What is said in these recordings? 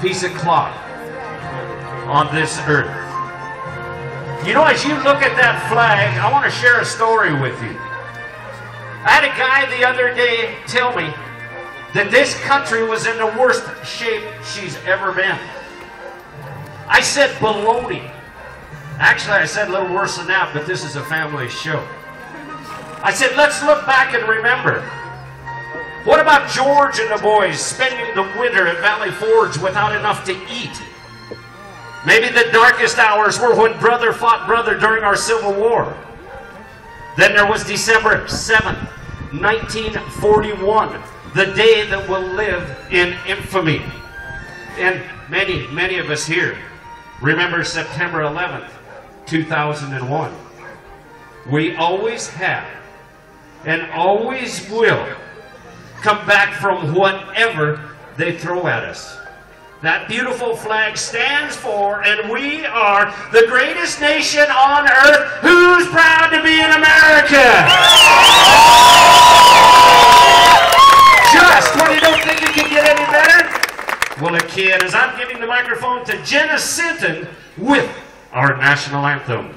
piece of cloth on this earth. You know, as you look at that flag, I want to share a story with you. I had a guy the other day tell me that this country was in the worst shape she's ever been. I said baloney. Actually, I said a little worse than that, but this is a family show. I said, let's look back and remember. What about George and the boys spending the winter at Valley Forge without enough to eat? Maybe the darkest hours were when brother fought brother during our Civil War. Then there was December 7th, 1941, the day that will live in infamy. And many, many of us here remember September 11th, 2001. We always have and always will come back from whatever they throw at us. That beautiful flag stands for, and we are the greatest nation on earth. Who's proud to be in America? Just when you don't think it can get any better? Well, it can, as I'm giving the microphone to Jenna Sinton with our national anthem.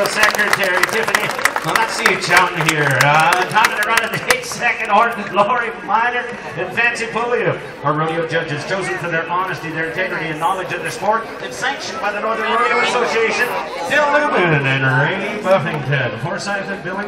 rodeo secretary, Tiffany. Well, let's see you shouting here. Uh, time to run in the eight second order, Lori Miner and Fancy Pulliam. Our rodeo judges chosen for their honesty, their integrity, and knowledge of the sport and sanctioned by the Northern Rodeo Association, Phil Lubin and Ray Buffington. Forsyth and Billings.